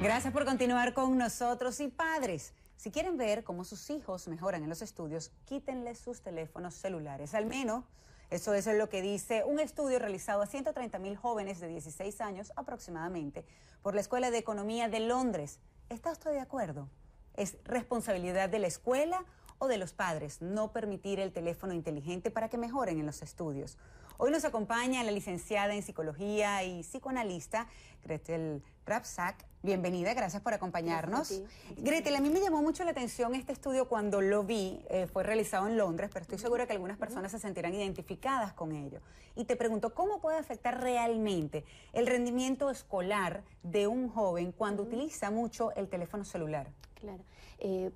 Gracias por continuar con nosotros y padres. Si quieren ver cómo sus hijos mejoran en los estudios, quítenles sus teléfonos celulares. Al menos, eso es lo que dice un estudio realizado a 130 mil jóvenes de 16 años aproximadamente por la Escuela de Economía de Londres. ¿Está usted de acuerdo? ¿Es responsabilidad de la escuela o de los padres no permitir el teléfono inteligente para que mejoren en los estudios? Hoy nos acompaña la licenciada en psicología y psicoanalista Gretel Rapsack. Bienvenida, gracias por acompañarnos. Gretel, a mí me llamó mucho la atención este estudio cuando lo vi, eh, fue realizado en Londres, pero estoy segura que algunas personas se sentirán identificadas con ello. Y te pregunto, ¿cómo puede afectar realmente el rendimiento escolar de un joven cuando utiliza mucho el teléfono celular? Claro. Eh,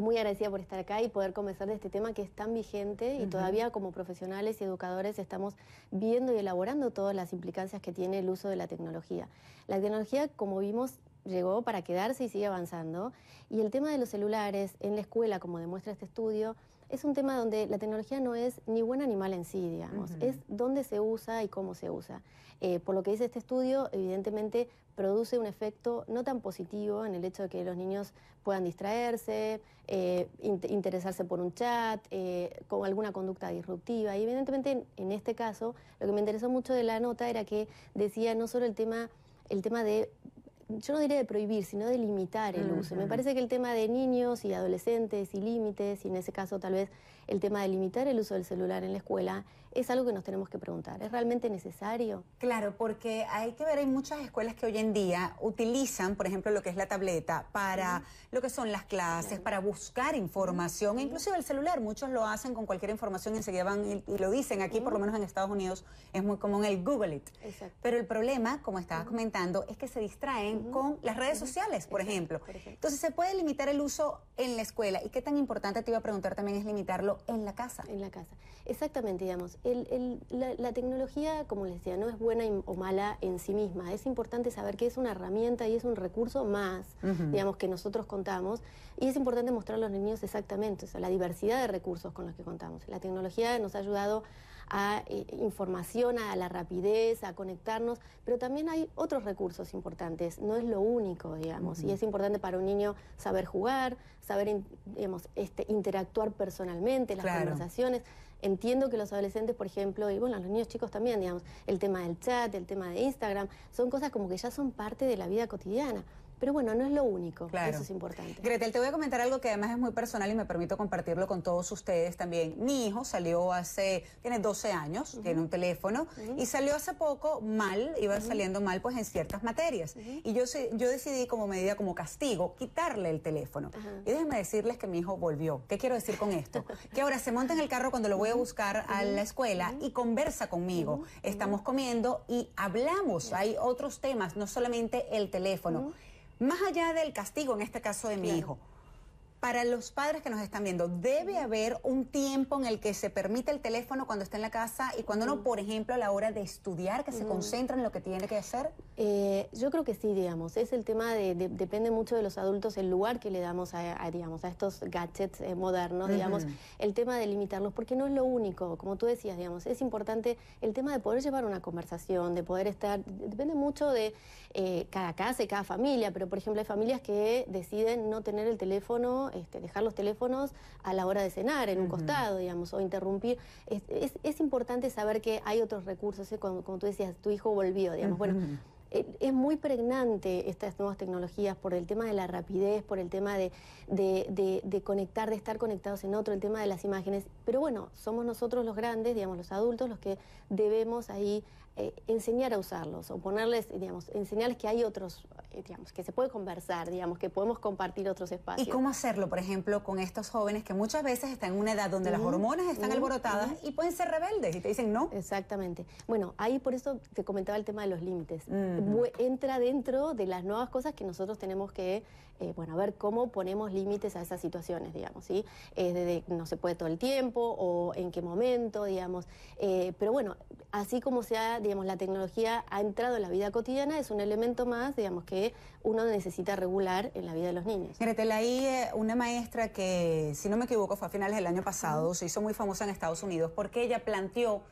muy agradecida por estar acá y poder conversar de este tema que es tan vigente y todavía como profesionales y educadores estamos viendo y elaborando todas las implicancias que tiene el uso de la tecnología. La tecnología, como vimos, llegó para quedarse y sigue avanzando. Y el tema de los celulares en la escuela, como demuestra este estudio, es un tema donde la tecnología no es ni buena ni mala en sí, digamos, es dónde se usa y cómo se usa. Eh, por lo que dice este estudio, evidentemente produce un efecto no tan positivo en el hecho de que los niños puedan distraerse, eh, interesarse por un chat, eh, con alguna conducta disruptiva. Y evidentemente en, este caso, lo que me interesó mucho de la nota era que decía no solo el tema, el tema de yo no diría de prohibir, sino de limitar el uso. Me parece que el tema de niños y adolescentes y límites, y en ese caso tal vez el tema de limitar el uso del celular en la escuela, es algo que nos tenemos que preguntar. ¿Es realmente necesario? Claro, porque hay que ver, hay muchas escuelas que hoy en día utilizan, por ejemplo, lo que es la tableta para lo que son las clases, para buscar información, inclusive el celular. Muchos lo hacen con cualquier información, enseguida van y, lo dicen. Aquí, por lo menos en Estados Unidos, es muy común el Google It. Pero el problema, como estabas comentando, es que se distraen con las redes sociales, por ejemplo. Entonces, se puede limitar el uso en la escuela. ¿Y qué tan importante te iba a preguntar también es limitarlo en la casa? En la casa. Exactamente, digamos la, tecnología, como les decía, no es buena o mala en sí misma. Es importante saber que es una herramienta y es un recurso más, digamos, que nosotros contamos. Y es importante mostrar a los niños exactamente, o sea, la diversidad de recursos con los que contamos. La tecnología nos ha ayudado a eh, información, a la rapidez, a conectarnos, pero también hay otros recursos importantes, no es lo único, digamos, y es importante para un niño saber jugar, saber, digamos, este, interactuar personalmente, las conversaciones. Entiendo que los adolescentes, por ejemplo, y bueno, los niños chicos también, digamos, el tema del chat, el tema de Instagram, son cosas como que ya son parte de la vida cotidiana. Pero bueno, no es lo único, claro. eso es importante. Gretel, te voy a comentar algo que además es muy personal y me permito compartirlo con todos ustedes también. Mi hijo salió hace, tiene 12 años, tiene un teléfono y salió hace poco mal, iba saliendo mal pues en ciertas materias. Y yo, yo decidí como medida, como castigo, quitarle el teléfono. Y déjenme decirles que mi hijo volvió. ¿Qué quiero decir con esto? que ahora se monta en el carro cuando lo voy a buscar a la escuela y conversa conmigo. Estamos comiendo y hablamos. Hay otros temas, no solamente el teléfono. Más allá del castigo, en este caso de mi hijo, para los padres que nos están viendo, ¿debe haber un tiempo en el que se permite el teléfono cuando está en la casa y cuando no, por ejemplo, a la hora de estudiar, que se concentra en lo que tiene que hacer? Eh, yo creo que sí, digamos. Es el tema de, depende mucho de los adultos el lugar que le damos a, digamos, a estos gadgets eh, modernos, digamos, el tema de limitarlos, porque no es lo único, como tú decías, digamos, es importante el tema de poder llevar una conversación, de poder estar, depende mucho de eh, cada casa y cada familia, pero por ejemplo hay familias que deciden no tener el teléfono este, dejar los teléfonos a la hora de cenar, en un costado, digamos, o interrumpir. Es, importante saber que hay otros recursos, ¿eh? como, tú decías, tu hijo volvió, digamos. Bueno, eh, es muy pregnante estas nuevas tecnologías por el tema de la rapidez, por el tema de, de, conectar, de estar conectados en otro, el tema de las imágenes. Pero bueno, somos nosotros los grandes, digamos, los adultos, los que debemos ahí eh, enseñar a usarlos o ponerles, digamos, enseñarles que hay otros, digamos, que se puede conversar, digamos, que podemos compartir otros espacios. ¿Y cómo hacerlo, por ejemplo, con estos jóvenes que muchas veces están en una edad donde las hormonas están alborotadas y pueden ser rebeldes y te dicen no? Exactamente. Bueno, ahí por eso te comentaba el tema de los límites. Entra dentro de las nuevas cosas que nosotros tenemos que, eh, bueno, ver cómo ponemos límites a esas situaciones, digamos, ¿sí? desde no se puede todo el tiempo o en qué momento, digamos. pero bueno, así como se ha digamos, la tecnología ha entrado en la vida cotidiana, es un elemento más, digamos, que uno necesita regular en la vida de los niños. Gretel, ahí una maestra que, si no me equivoco, fue a finales del año pasado, se hizo muy famosa en Estados Unidos porque ella planteó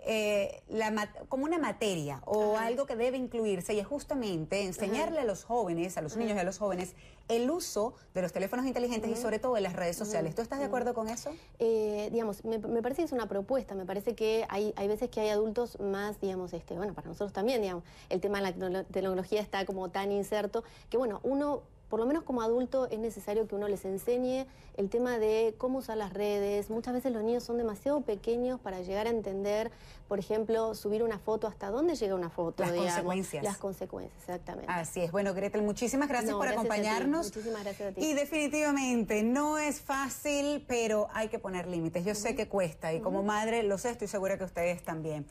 eh, la, como una materia o algo que debe incluirse y es justamente enseñarle a los jóvenes, a los niños y a los jóvenes, el uso de los teléfonos inteligentes y sobre todo de las redes sociales. ¿Tú estás de acuerdo con eso? Eh, digamos, me, parece que es una propuesta, me parece que hay, hay veces que hay adultos más, digamos, este, bueno, para nosotros también, digamos, el tema de la tecnología está como tan inserto que, bueno, uno por lo menos como adulto es necesario que uno les enseñe el tema de cómo usar las redes. Muchas veces los niños son demasiado pequeños para llegar a entender, por ejemplo, subir una foto, hasta dónde llega una foto. Las consecuencias. Las consecuencias, exactamente. Así es. Bueno, Gretel, muchísimas gracias por acompañarnos. Muchísimas gracias a ti. Y definitivamente no es fácil, pero hay que poner límites. Yo sé que cuesta y como madre lo sé, estoy segura que ustedes también.